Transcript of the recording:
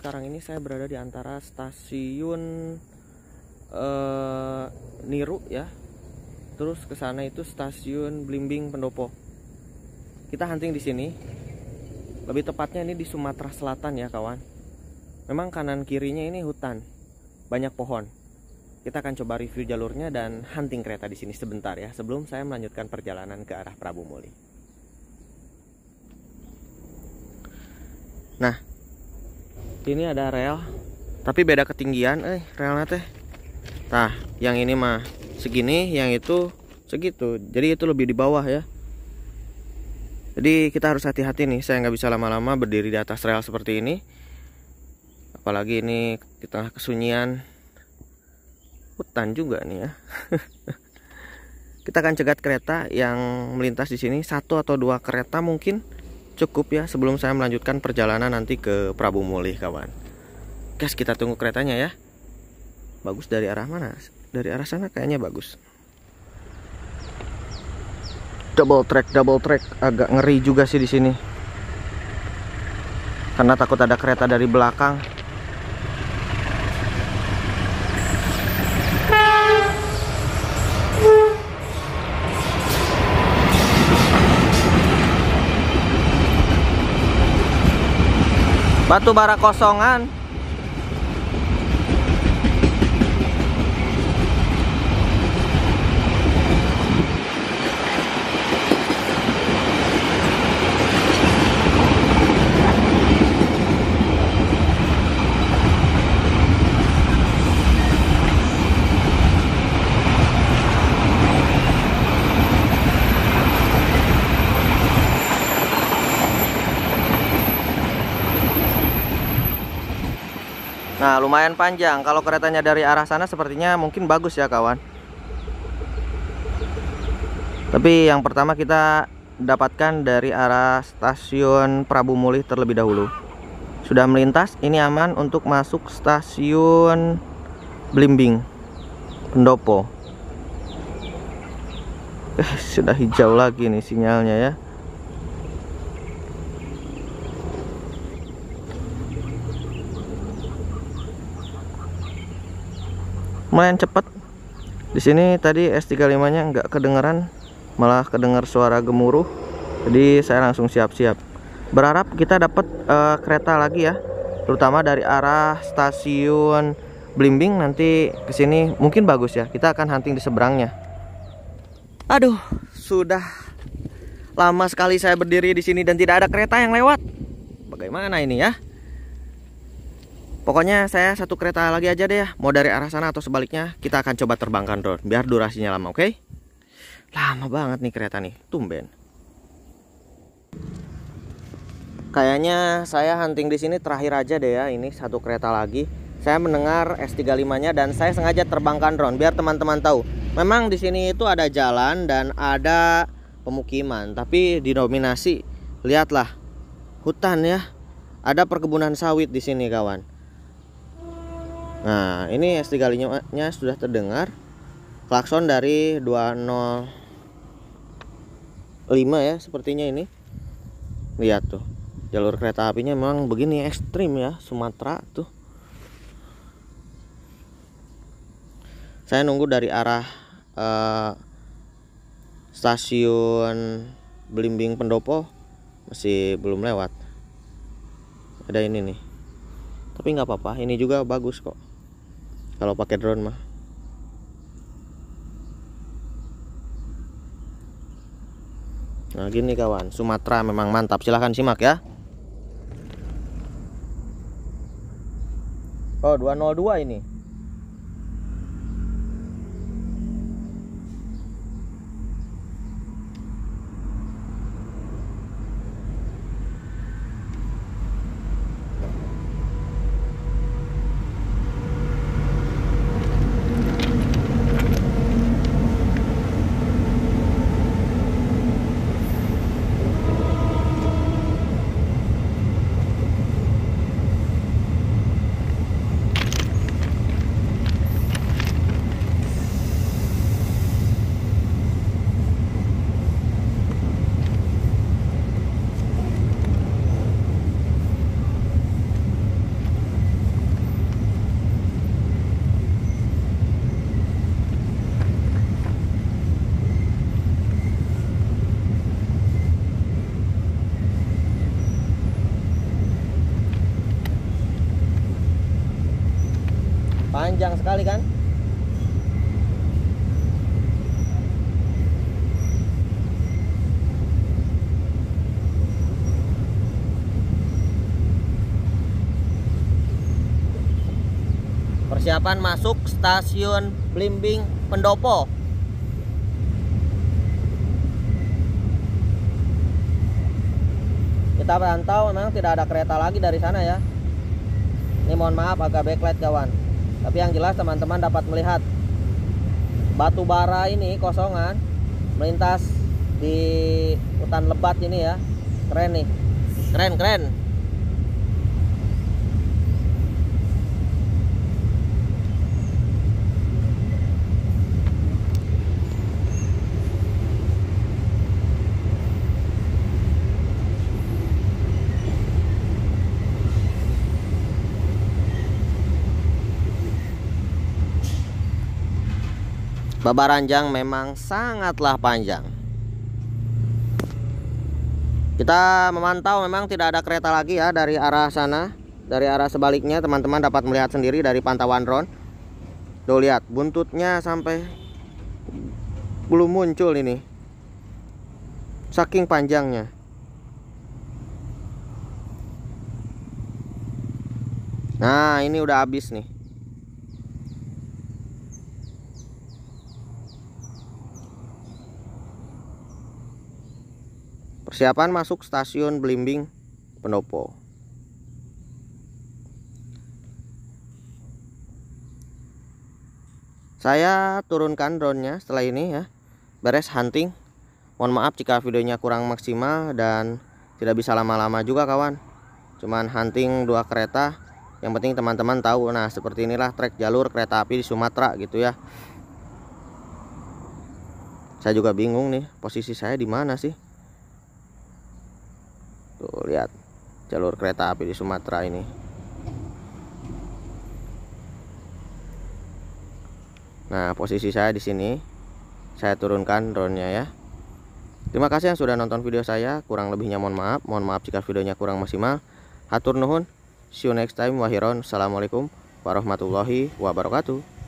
Sekarang ini saya berada di antara stasiun eh, Niru ya. Terus ke sana itu stasiun Blimbing Pendopo. Kita hunting di sini. Lebih tepatnya ini di Sumatera Selatan ya, kawan. Memang kanan kirinya ini hutan. Banyak pohon. Kita akan coba review jalurnya dan hunting kereta di sini sebentar ya sebelum saya melanjutkan perjalanan ke arah Prabu Muli. Nah, ini ada rel, tapi beda ketinggian, eh relnya teh. Nah, yang ini mah segini, yang itu segitu. Jadi itu lebih di bawah ya. Jadi kita harus hati-hati nih. Saya nggak bisa lama-lama berdiri di atas rel seperti ini. Apalagi ini di tengah kesunyian hutan juga nih ya. kita akan cegat kereta yang melintas di sini satu atau dua kereta mungkin cukup ya sebelum saya melanjutkan perjalanan nanti ke Prabu Muli kawan. Guys kita tunggu keretanya ya. Bagus dari arah mana? Dari arah sana kayaknya bagus. Double track double track. Agak ngeri juga sih di sini. Karena takut ada kereta dari belakang batu bara kosongan Nah lumayan panjang. Kalau keretanya dari arah sana sepertinya mungkin bagus ya kawan. Tapi yang pertama kita dapatkan dari arah stasiun Prabu Mulih terlebih dahulu. Sudah melintas ini aman untuk masuk stasiun Blimbing Pendopo. Eh, Sudah hijau lagi nih sinyalnya ya lumayan cepat di sini tadi S35 nya nggak kedengeran malah kedengar suara gemuruh. Jadi saya langsung siap-siap. Berharap kita dapat uh, kereta lagi ya terutama dari arah stasiun Blimbing nanti ke sini. Mungkin bagus ya kita akan hunting di seberangnya. Aduh sudah lama sekali saya berdiri di sini dan tidak ada kereta yang lewat. Bagaimana ini ya Pokoknya saya satu kereta lagi aja deh ya. Mau dari arah sana atau sebaliknya Kita akan coba terbangkan drone Biar durasinya lama oke? Okay? Lama banget nih kereta nih. Tumben. Kayaknya saya hunting di sini terakhir aja deh ya Ini satu kereta lagi. Saya mendengar S35 nya Dan saya sengaja terbangkan drone Biar teman-teman tahu. Memang di sini itu ada jalan Dan ada pemukiman Tapi didominasi Lihatlah Hutan ya. Ada perkebunan sawit di sini kawan Nah, ini S35-nya sudah terdengar. Klakson dari 205 ya sepertinya ini. Lihat tuh. Jalur kereta apinya memang begini ekstrim ya, Sumatera tuh. Saya nunggu dari arah uh, stasiun Belimbing Pendopo masih belum lewat. Ada ini nih. Tapi nggak apa-apa, ini juga bagus kok kalau pakai drone mah. Nah gini kawan Sumatera memang mantap. Silahkan simak ya. Oh 202 ini panjang sekali kan? Persiapan masuk stasiun Blimbing Pendopo. Kita berantau memang tidak ada kereta lagi dari sana ya. Ini mohon maaf agak backlight kawan tapi yang jelas teman-teman dapat melihat batu bara ini kosongan melintas di hutan lebat ini ya. Keren nih. Keren keren Babaranjang memang sangatlah panjang. Kita memantau memang tidak ada kereta lagi ya dari arah sana. Dari arah sebaliknya teman-teman dapat melihat sendiri dari pantauan drone. Tuh lihat buntutnya sampai belum muncul ini. Saking panjangnya. Nah, ini udah habis nih. Persiapan masuk stasiun Blimbing Pendopo. Saya turunkan drone-nya setelah ini ya. Beres hunting. Mohon maaf jika videonya kurang maksimal dan tidak bisa lama-lama juga kawan. Cuman hunting dua kereta. Yang penting teman-teman tahu nah seperti inilah trek jalur kereta api di Sumatera gitu ya. Saya juga bingung nih posisi saya di mana sih? Tuh lihat jalur kereta api di Sumatera ini. Nah, posisi saya di sini. Saya turunkan drone-nya ya. Terima kasih yang sudah nonton video saya. Kurang lebihnya mohon maaf. Mohon maaf jika videonya kurang maksimal. Hatur nuhun. See you next time. Wahiron. Assalamualaikum warahmatullahi wabarakatuh.